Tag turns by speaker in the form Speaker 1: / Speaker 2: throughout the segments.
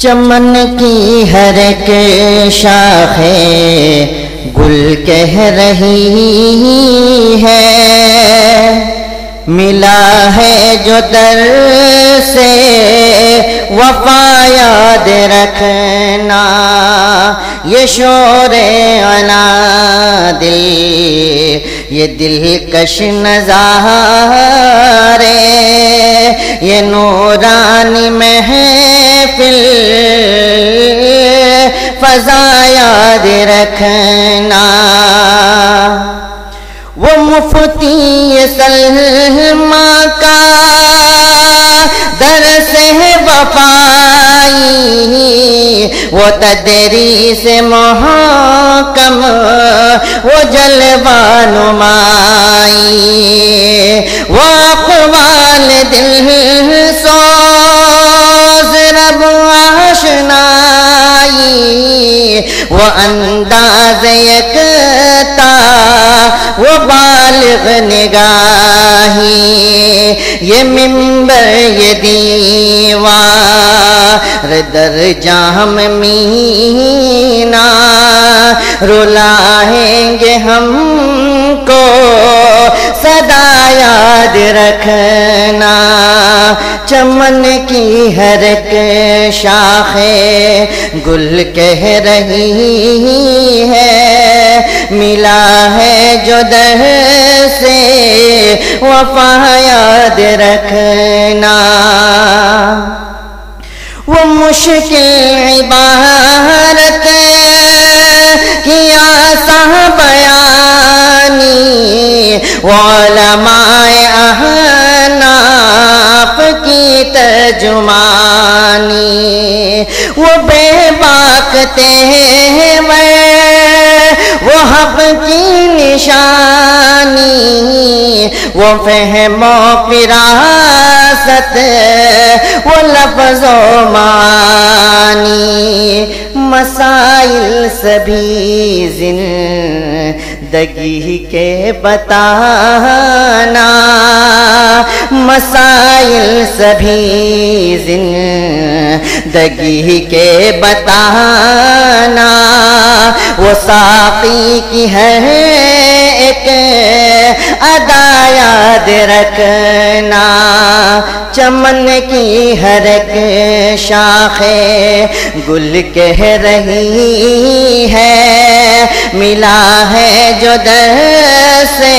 Speaker 1: चमन की हर के शाखे गुल कह रही है। मिला है जो दर से वफा याद रखना, ये शोर अना दिल ये दिलकश नजारे, ये नूरानी महफिल। फजा याद रखना। वो मुफ्ती सलमा का दर से वफाई। वो तदरी से मोहकम वो जलवानुमाई वो अकवाल दिल सोज रब आशनाई, वो अंदाज यकता वो बालिग निगाही, ये मिंबर, ये दीवार दर जाम मीना। रुलाएँगे हमको। सदा याद रखना, चमन की हर एक शाखे गुल कह रही है। मिला है जो दह से, वफा याद रखना। वो मुश्किल इबारत वलमाए अहनाफ की तजुमानी वो बेबाकते मैं, वो हब की निशानी। वो फहमो फिरासत, वो लफ्जो मानी। मसाइल सभी ज़िंदगी के बताना। मसाइल सभी ज़िंदगी के बताना। वो साकी की है एक अदा याद रखना। चमन की हर एक शाखे गुल कह रही है। मिला है जो दर से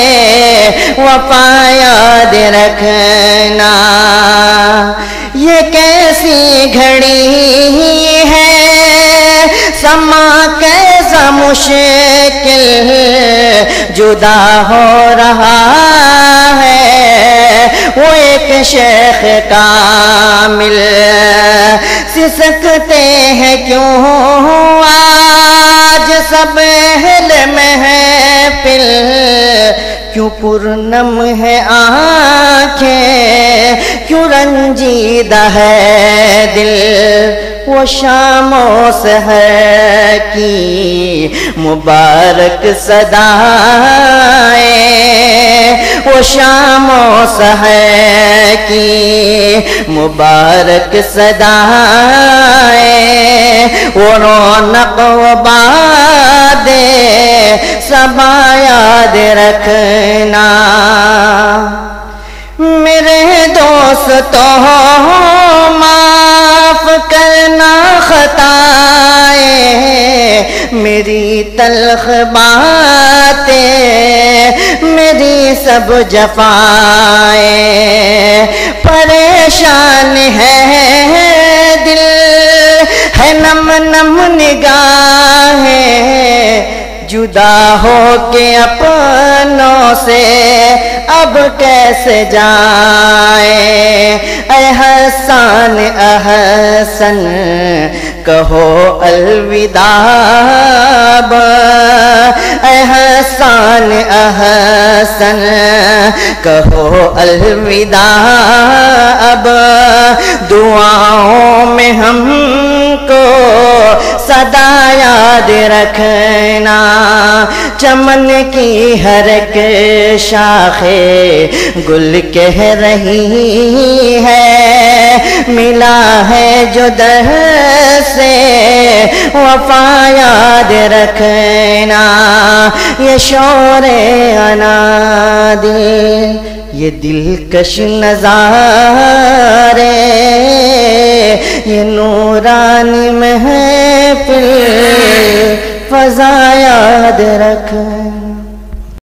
Speaker 1: वफा याद रखना। ये कैसी घड़ी है? समा कैसा मुश्किल जुदा हो रहा है। वो एक शेख कामिल। सिसकते हैं क्यों आज सब हिल में है पिल क्यों पुरनम है आँखें? क्यों रंजीदा है दिल? वो शामों से है कि मुबारक सदाएँ। वो शामों सहर की मुबारक सदाए। वो रौनक बादे सबा याद मेरी तलख बातें, मेरी सब जफाएँ। परेशान है दिल, है नम नम निगाहें। जुदा हो के अपनों से अब कैसे जाए? अहसान अहसन कहो अलविदा एहसान अहसन कहो अलविदा अब। दुआओं में हमको सदा याद रखना चमन की हर एक शाखे गुल कह रही है। मिला है जो दर से वफा याद रखना, ये शोर अनादिल ये दिलकश नजारे, ये नूरानी महफिल फजा याद रखना